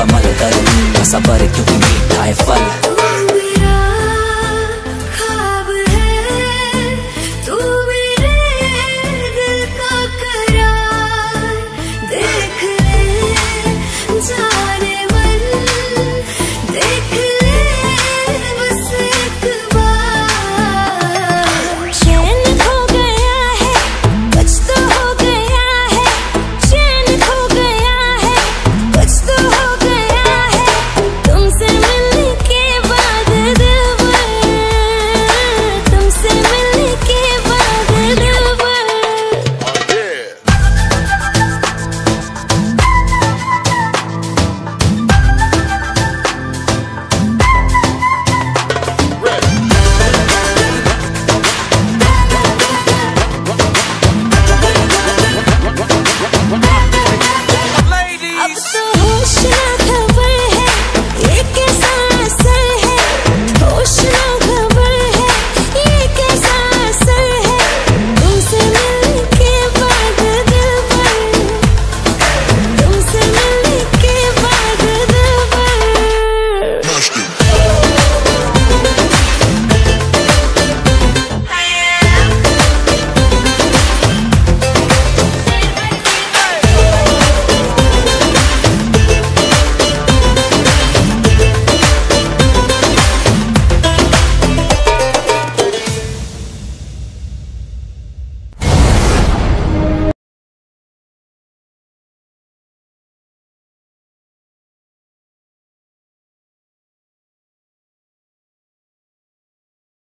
कमल कर सबर क्योंकि मीठा है फल